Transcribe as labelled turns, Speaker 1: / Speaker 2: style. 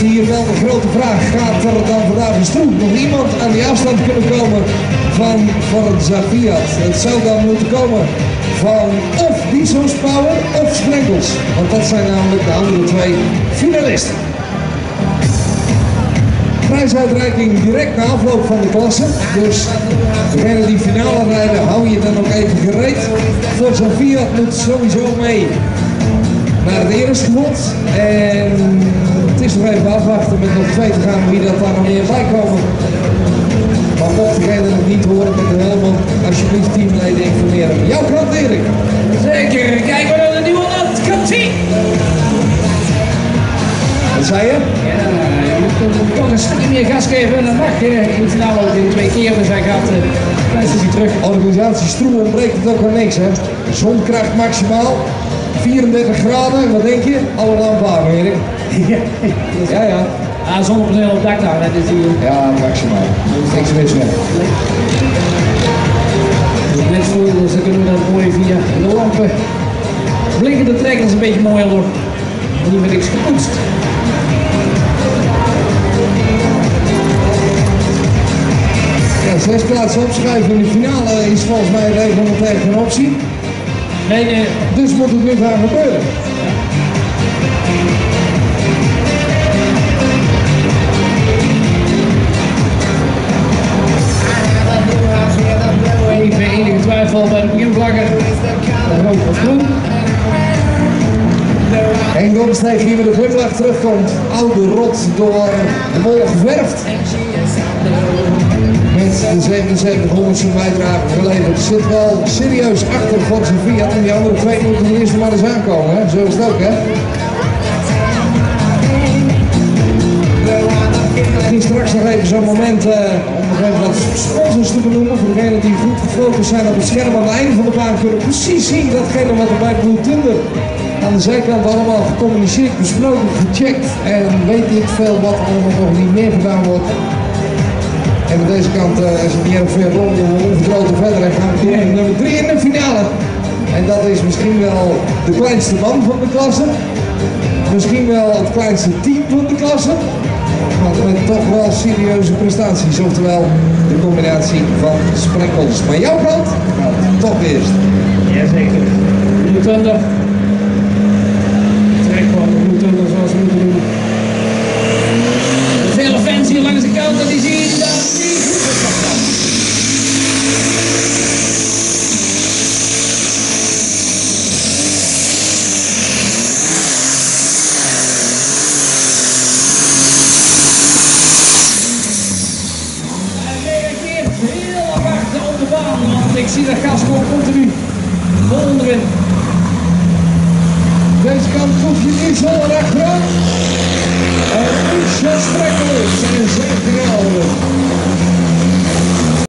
Speaker 1: hier wel de grote vraag. Gaat er dan vandaag een stroep nog iemand aan die afstand kunnen komen van Forza Fiat? Het zou dan moeten komen van of Diesels Power of Sprenkels. Want dat zijn namelijk de andere twee finalisten. Prijsuitreiking direct na afloop van de klasse. Dus degene die finale rijden, hou je dan ook even gereed. Forza Fiat moet sowieso mee naar het eerste. En is nog even afwachten met nog twee te gaan wie dat daar nog meer bij komen. Maar mocht degene het niet horen met de helemaal, alsjeblieft teamleden informeren. Jouw kant Erik.
Speaker 2: Zeker, kijk maar naar de nieuwe land. Komt-ie!
Speaker 1: Wat zei je?
Speaker 2: Ja, je moet toch een stukje meer gas geven en dan mag je finale ook in twee keer. Dus hij gaat is hij terug.
Speaker 1: Organisatie Stroem ontbreekt het ook aan niks hè. Zonkracht maximaal. 34 graden, wat denk je? Alle lampen Erik. Ja, ja.
Speaker 2: Ah, zonnepaneel op dak daar, dat is die...
Speaker 1: Ja, maximaal. Niks mis mee.
Speaker 2: Dus net voor, dus dan kunnen we dat mooi via de lampen. Blinken de trekkers een beetje mooi door. Niet meer niks gepoetst.
Speaker 1: Ja, zes plaatsen opschuiven in de finale is volgens mij reglementair geen optie.
Speaker 2: Nee, nee.
Speaker 1: Dus moet het nu gaan gebeuren.
Speaker 2: Even enige twijfel bij de beginvlaggen. Rood of groen.
Speaker 1: En Domsteeg hier met de glimlach terugkomt. Oude rot door de mol geverfd. De 7700 zijn bijdrage geleverd. Zit wel serieus achter Forza Fiat. En die andere twee moeten de eerste maar eens aankomen. Hè? Zo is het ook hè. Misschien straks nog even zo'n moment uh, om nog even wat sponsors te benoemen. Voor degenen die goed gefocust zijn op het scherm aan het einde van de baan kunnen precies zien datgene wat er bij Blue Thunder aan de zijkant allemaal gecommuniceerd, besproken, gecheckt en weet ik veel wat allemaal nog niet meer gedaan wordt. En aan deze kant eh, is het niet heel ver rond. We verder en gaan we nummer 3 in de finale. En dat is misschien wel de kleinste man van de klasse. Misschien wel het kleinste team van de klasse. Maar met toch wel serieuze prestaties. Oftewel de combinatie van sprekkels. Maar jouw kant gaat toch eerst.
Speaker 2: Jazeker. 23. Zie dat gas gewoon continu vol onderin.
Speaker 1: Deze kant proef je niet zo naar achteruit.